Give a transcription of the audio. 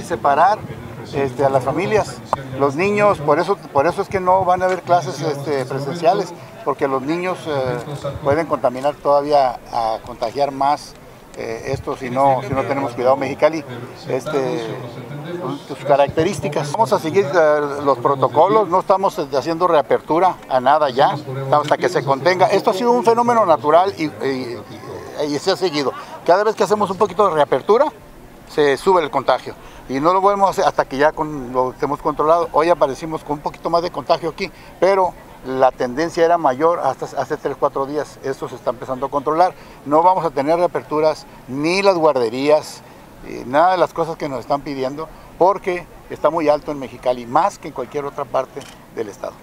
separar este, a las familias. Los niños, por eso, por eso es que no van a haber clases este, presenciales, porque los niños eh, pueden contaminar todavía, a contagiar más eh, esto si no, si no tenemos cuidado Mexicali. Este, sus características. Vamos a seguir eh, los protocolos, no estamos haciendo reapertura a nada ya, hasta que se contenga. Esto ha sido un fenómeno natural y, y se ha seguido. Cada vez que hacemos un poquito de reapertura, se sube el contagio. Y no lo podemos hacer hasta que ya lo estemos controlado. Hoy aparecimos con un poquito más de contagio aquí, pero la tendencia era mayor hasta hace 3, 4 días. Esto se está empezando a controlar. No vamos a tener reaperturas ni las guarderías, eh, nada de las cosas que nos están pidiendo, porque está muy alto en Mexicali, más que en cualquier otra parte del estado.